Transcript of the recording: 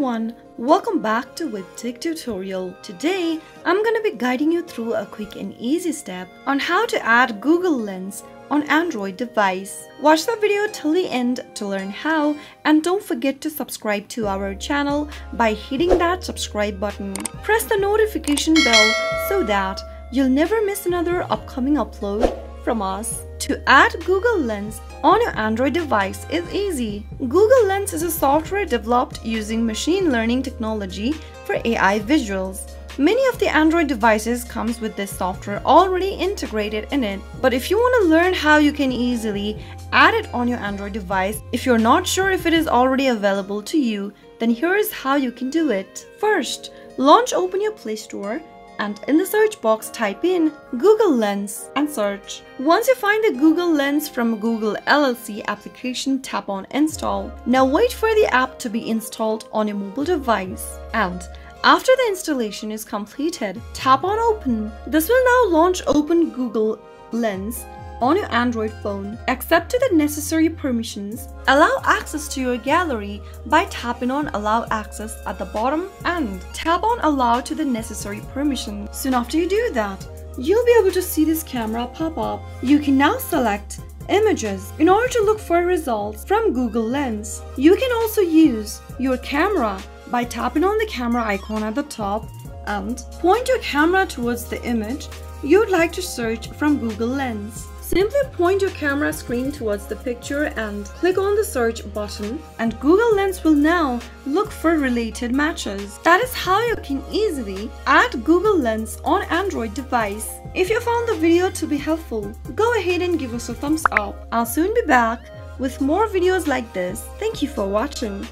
everyone, welcome back to WebTech tutorial. Today, I'm gonna be guiding you through a quick and easy step on how to add Google Lens on Android device. Watch the video till the end to learn how and don't forget to subscribe to our channel by hitting that subscribe button. Press the notification bell so that you'll never miss another upcoming upload from us. To add Google Lens on your Android device is easy. Google Lens is a software developed using machine learning technology for AI visuals. Many of the Android devices comes with this software already integrated in it. But if you want to learn how you can easily add it on your Android device, if you're not sure if it is already available to you, then here is how you can do it. First, launch open your Play Store and in the search box type in Google Lens and search. Once you find the Google Lens from Google LLC application, tap on install. Now wait for the app to be installed on your mobile device and after the installation is completed, tap on open. This will now launch open Google Lens on your Android phone. Accept to the necessary permissions. Allow access to your gallery by tapping on Allow Access at the bottom and tap on Allow to the necessary permission. Soon after you do that, you'll be able to see this camera pop up. You can now select images in order to look for results from Google Lens. You can also use your camera by tapping on the camera icon at the top and point your camera towards the image you'd like to search from Google Lens. Simply point your camera screen towards the picture and click on the search button and Google Lens will now look for related matches. That is how you can easily add Google Lens on Android device. If you found the video to be helpful, go ahead and give us a thumbs up. I'll soon be back with more videos like this. Thank you for watching.